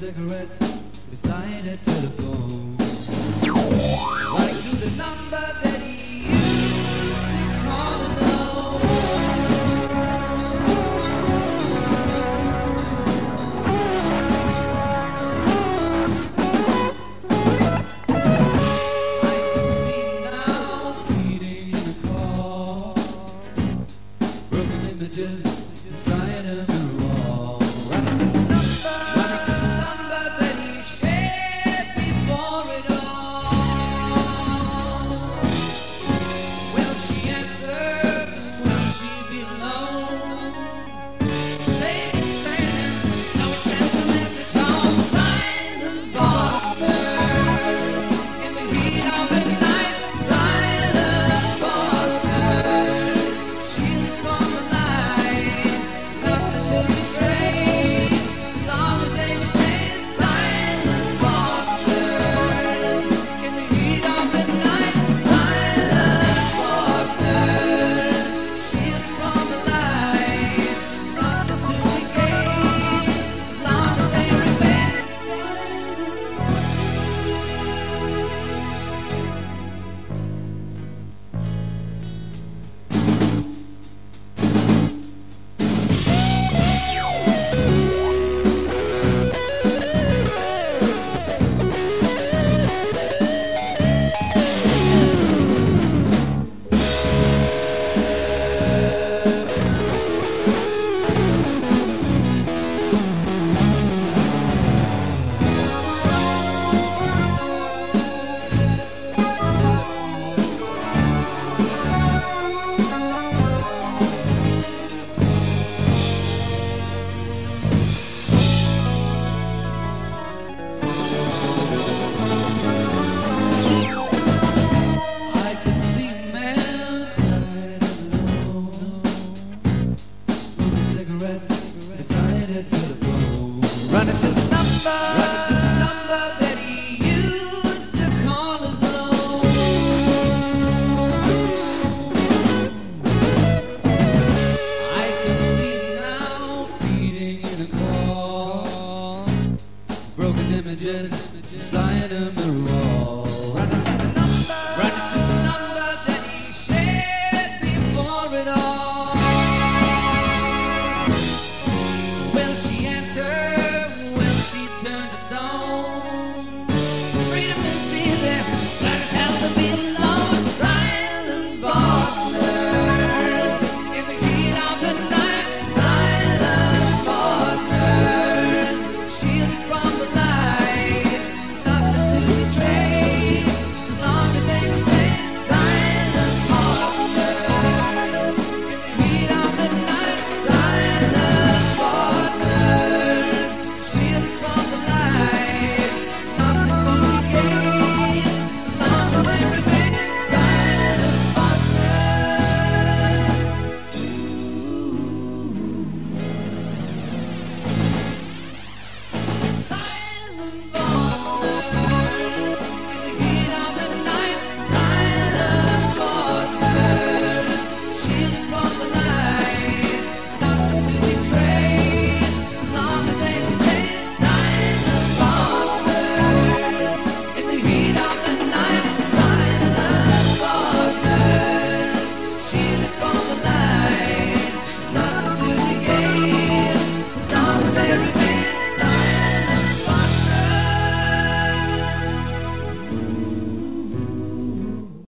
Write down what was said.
cigarettes beside a telephone. Like you, the number that he used to call his own. I can see now, bleeding in the car, broken images inside of you.